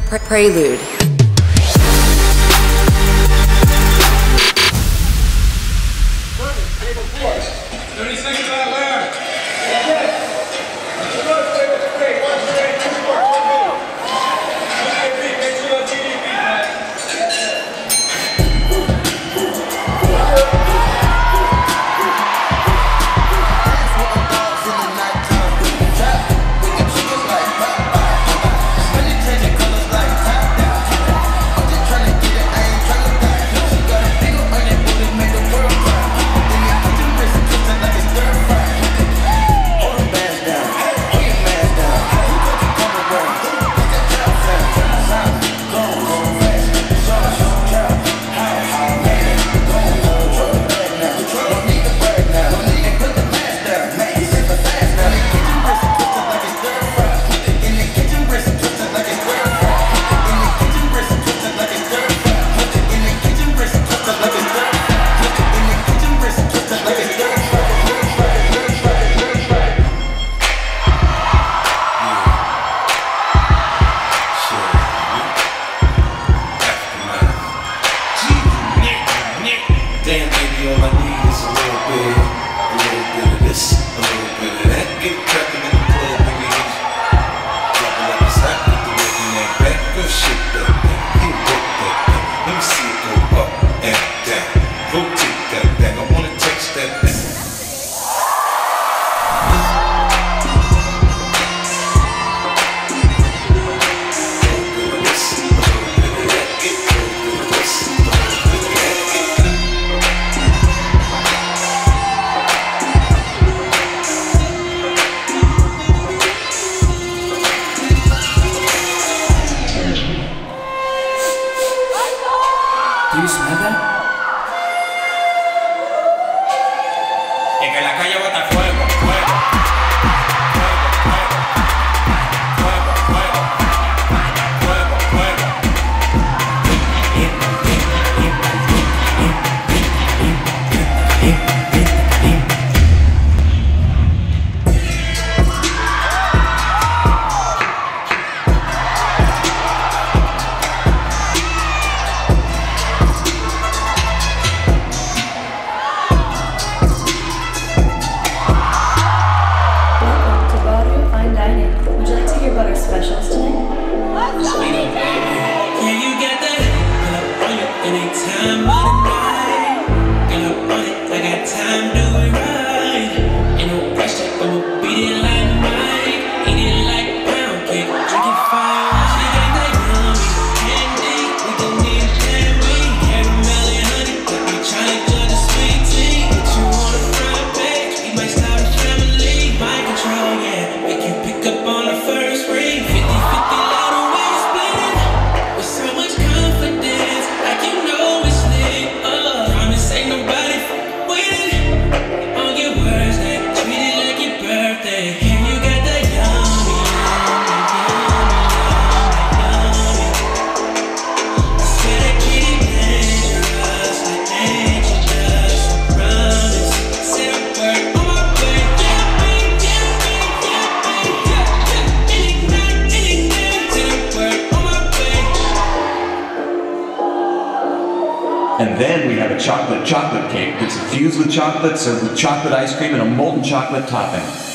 Prelude. que en la calle Botafogo about our specials tonight? Can you get that anytime of the night? I got time to Then we have a chocolate chocolate cake that's infused with chocolate, served with chocolate ice cream and a molten chocolate topping.